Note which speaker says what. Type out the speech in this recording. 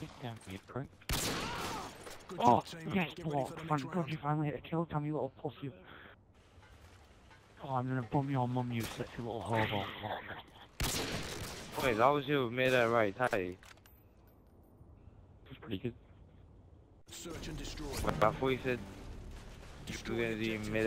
Speaker 1: Get down, you prick.
Speaker 2: Good
Speaker 1: Oh,
Speaker 2: job,
Speaker 1: yes,
Speaker 2: Get
Speaker 1: block. Thank God you finally hit a kill, Tom, you little pussy. Oh, I'm gonna bum your mum, you sexy little hobo.
Speaker 3: Wait, that was you who made that right, hey.
Speaker 1: That's pretty good.
Speaker 2: Search and destroy.
Speaker 3: I thought you said you were gonna do mid